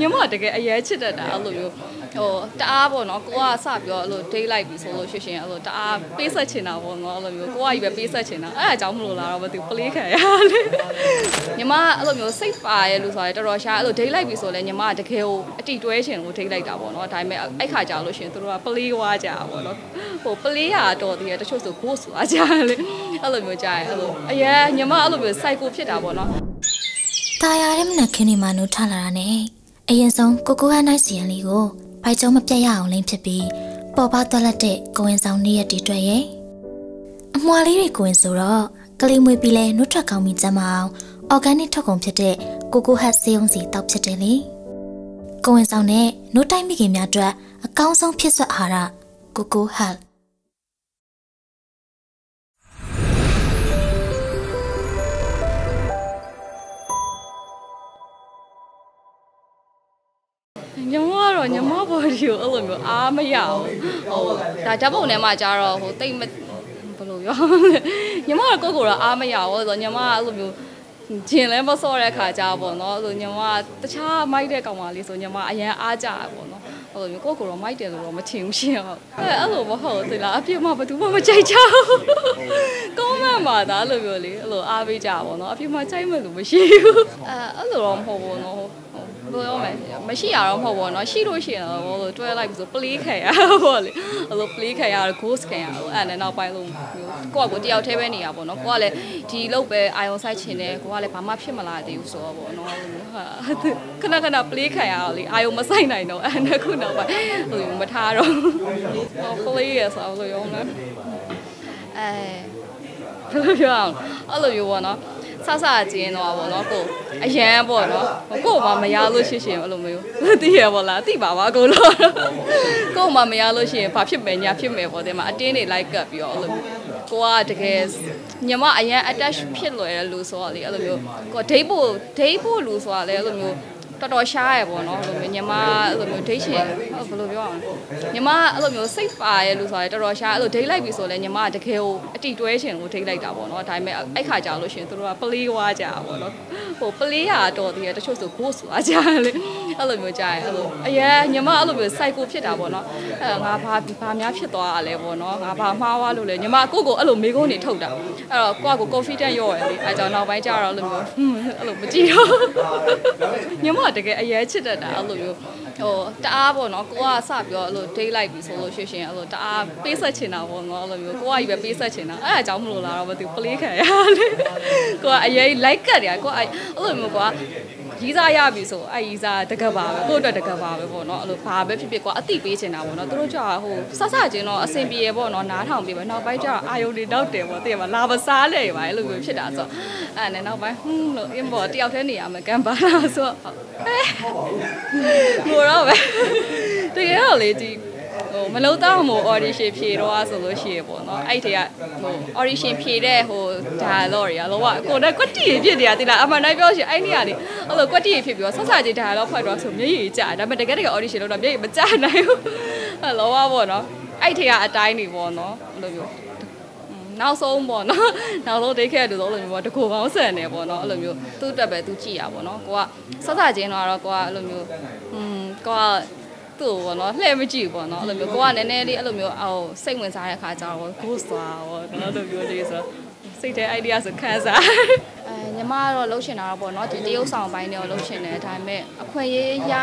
ညီမကတကယ်အရေးချစ်တတ်တာအဲ့လိုမျိုးဟိုတအားပေါ့နော်ကိုကစပြီးတော့အဲ့လို date လိုက်ပြီဆိုလို့ရှိရှင်အဲ့လိုတအားပေးဆက်ချင်တာပေါ့နော်အဲ့လိုမျိုးကိုကကြီးပဲပေးဆက်ချင်တာအဲ့အကြောင်းမလို့လားတော့မသိဘူး play ခံရလေညီမအဲ့လိုမျိုးစိတ်ပါရဲ့လို့ဆိုရဲတော်တော်ရှားအဲ့လို date လိုက်ပြီဆိုလဲညီမကတကယ်ကိုအတိတွဲချင်ကို date လိုက်တာပေါ့နော်ဒါပေမဲ့အဲ့ခါကြာလို့ရှင်သူတို့က play ဝါကြပါပေါ့နော်ဟို play ရတော်သေးတယ်တချို့ဆို ghost ဝါကြလေအဲ့လိုမျိုးကြာရဲအဲ့လိုအရင်ညီမအဲ့လိုမျိုး psycho ဖြစ်တာပေါ့နော် ตายရတဲ့မနက်ခင်းဒီမှာနိုးထလာတာနဲ့ အရင်ဆုံးကိုကိုဟန်နိုင်စီယန်လေးကိုဘိုက်ကျုံမပြတ်ရအောင်လိမ့်ဖြစ်ပြီးပေါ်ပါသွားလက်တဲ့ကိုဝင်ဆောင်နေ့ရက်တွေတွေ့ရဲ့အမွာလေးတွေကိုဝင်ဆိုတော့ကလေးမွေးပြီးလဲနှုတ်ထွက်ကောင်းပြီးကျမအောင်အော်ဂန်နစ်ထုတ်ကုန်ဖြစ်တဲ့ကိုကိုဟတ်စေးုံစီတောက်ဖြစ်တယ်လေကိုဝင်ဆောင်နဲ့နှုတ်တိုင်းမိခင်များအတွက်အကောင်းဆုံးဖြစ်ဆွတ်အာဟာရကိုကိုဟတ် ညီမကတော့ညီမ body ကိုအဲ့လိုမျိုးအားမရဘူးဟိုဒါဓာတ်ပုံထဲမှာကြတော့ဟိုတိတ်မဘယ်လိုပြောလဲညီမကကိုယ့်ကိုယ်တော့အားမရဘူးဆိုတော့ညီမကအဲ့လိုမျိုးဂျင်လဲမစော့တဲ့ခါကြပေါ့နော်အဲ့လိုညီမကတခြားမိုက်တဲ့ကောင်မလေးဆိုညီမအရန်အားကြရပေါ့နော်အဲ့လိုမျိုးကိုယ့်ကိုယ်တော့မိုက်တယ်လို့တော့မထင်ဘူးရှင်ဟုတ်အဲ့အဲ့လိုမဟုတ်သလားအပြစ်မှဘယ်သူမှမကြိုက်ကြဘူးကောမန့်ပါသားလို့ပြောလေအဲ့လိုအားပေးကြပါပေါ့နော်အပြစ်မှကြိုက်မှလို့မရှိဘူးအဲအဲ့လိုတော့မဟုတ်ဘူးနော် ဘယ်လိုလဲမရှိရတော့မဟုတ်ဘူးเนาะရှိလို့ရှိရင်တော့ဟိုလိုတွဲလိုက်ပြီးဆို play ခံရပေါ့လေအဲ့လို play ခံရတော့ ghost ခံရတော့အဲ့နဲ့နောက်ပိုင်းလို့ကိုကကိုတယောက်တည်းပဲနေရပေါ့เนาะကိုကလည်းဒီလောက်ပဲ ion site ချင်တယ်ကိုကလည်းဘာမှဖြစ်မလာသေးဘူးဆိုတော့ပေါ့เนาะဟာခဏခဏ play ခံရတော့လေ ion မဆိုင်နိုင်တော့အဲ့နဲ့ခုနောက်ပိုင်းဟိုမထားတော့ဟို play ရဆိုတော့လို့ရောလဲအဲဘယ်လိုပြောအောင်အဲ့လိုမျိုးပေါ့เนาะ ဆဆကျင်းတော့ပေါ့နော်ကိုအရန်ပေါ့နော်ကို့မမရလို့ရှိရှင်အဲ့လိုမျိုးသိရပါလားသိပါပါကိုလို့ကို့မမရလို့ရှိရင်ဘာဖြစ်မယ်ညာဖြစ်မယ်ပေါ့တဲ့မှာအတင်းနေလိုက်ကပ်ပြီးတော့အဲ့လိုကိုကတကယ်ညီမအရန် attach ဖြစ်လွယ်တဲ့လူဆိုတော့လေအဲ့လိုမျိုးကို date ဖို့ date ဖို့လူဆိုတာလေအဲ့လိုမျိုး တော်တော်ရှားရပေါ့နော်အဲ့လိုမျိုးညီမအဲ့လိုမျိုးဒိတ်ချင်ဘယ်လိုပြောအောင်ညီမအဲ့လိုမျိုးစိတ်ပါရဲ့လို့ဆိုရဲတော်တော်ရှားအဲ့လိုဒိတ်လိုက်ပြီဆိုလဲညီမတကယ်ကိုအတိတွဲချင်ကိုဒိတ်လိုက်တာပေါ့နော်ဒါပေမဲ့အဲ့ခါကြာလို့ရှင်သူတို့က play ဝါကြပေါ့နော်ဟို play ရတော်သေးတယ်တချို့ဆို ghost ဝါကြလေအဲ့လိုမျိုးကြာရဲအဲ့လိုအရင်ညီမအဲ့လိုမျိုး psycho ဖြစ်တာပေါ့နော်အဲ့ငါဘာဘာများဖြစ်သွားရလဲပေါ့နော်ငါဘာမှားသွားလို့လဲညီမကိုကိုအဲ့လိုမေးခွန်းနေထုတ်တာအဲ့တော့ကိုကကို confident ရော့ရလေအဲ့ကြောင့်နောက်ပိုင်းကျတော့အဲ့လိုမျိုးအဲ့လိုမကြည့်တော့ညီမတကယ်အရေးချစ်တတ်တာအဲ့လိုမျိုးဟိုတအားပေါ့နော်ကိုကစပြီးတော့အဲ့လို date လိုက်ပြီဆိုလို့ရှိရှင်အဲ့လိုတအားပေးဆက်ချင်တာပေါ့နော်အဲ့လိုမျိုးကိုကကြီးပဲပေးဆက်ချင်တာအဲ့အကြောင်းမလို့လားတော့မသိဘူး play ခံရလေကိုကအရေး like ကတ်တယ်ကိုအဲ့အဲ့လိုမျိုးကိုကရီးစားရပြီဆိုအဲ့ရီးစားတကပါပဲကို့အတွက်တကပါပဲပေါ့နော်အဲ့လိုဘာပဲဖြစ်ဖြစ်ကွာအတိပေးချင်တာပေါ့နော်သူတို့ကြောဟိုဆဆချင်းတော့အဆင်ပြေရပေါ့နော်နားထောင်ပေးပဲနောက်ပိုင်းကျအာယုန်တွေတော့တယ်ပေါ့တည်ပါလာမစားလေပါအဲ့လိုမျိုးဖြစ်တာဆိုအဲ့နဲ့နောက်ပိုင်းဟွန်းလို့အင်းပေါ်တယောက်တည်းနေရမယ်ကံပါလားဆိုတော့ဟိုတော့ပဲတကယ်တော့လေဒီဟိုမလုံးတော့မို့ audition ဖြေတော့ဆိုလို့ရှိရပေါ့နော်အဲ့တည်းကဟို audition ဖြေတဲ့ဟို dialogue တွေကလောကကိုနဲ့ကွက်တီဖြစ်နေတာတိလားအမှန်တိုင်းပြောရှင်အဲ့နေရာလေအဲ့လိုကွက်တီဖြစ်ပြီးတော့ဆက်ဆာကြီး dialogue ဖွက်တော့ဆိုမျက်ရည်ကျဒါပေမဲ့တကယ်တကယ် audition လုပ်တော့မျက်ရည်မကျနိုင်ဘူးအဲ့လောကပေါ့နော်အဲ့ထက်ကအတိုင်းနေပေါ့နော်အဲ့လိုမျိုး နောက်ဆုံးပေါ့နော်နောက်ဆုံးဒိတ်ခဲ့တူတော့အဲ့လိုမျိုးပေါ့တကူကောင်းဆန်နေပေါ့နော်အဲ့လိုမျိုးသူ့တက်ပဲသူကြည့်ရပေါ့နော်ကိုကဆက်ဆာချင်းတော့ကိုကအဲ့လိုမျိုးอืมကိုကသူ့ပေါ့နော်လှည့်မကြည့်ပေါ့နော်အဲ့လိုမျိုးကိုကနည်းနည်းလေးအဲ့လိုမျိုးဟိုစိတ်ဝင်စားတဲ့အခါကျတော့ ghost သွားပေါ့နော်အဲ့လိုမျိုးလေးဆိုစိတ်ထဲ idea ဆိုခံစားအဲ ညီမကတော့လှုပ်ရှင်တာတော့ပေါ့နော်ဒီတရုပ်ဆောင်ပိုင်းတွေတော့လှုပ်ရှင်တယ်ဒါပေမဲ့အခွင့်အရေးရ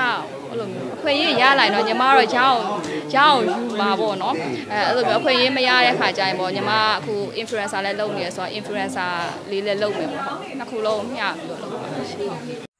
အဲ့လိုမျိုးအခွင့်အရေးရလာရင်တော့ညီမကတော့ရအောင်ရအောင်ယူပါပေါ့နော်အဲအဲ့လိုမျိုးအခွင့်အရေးမရတဲ့ခါကျရင်ပေါ့ညီမအခု influencer လည်းလုပ်နေရဆိုတော့ influencer လေးလည်းလုပ်မယ်ပေါ့နှစ်ခုလုံးမျှပြီးတော့လုပ်ပါ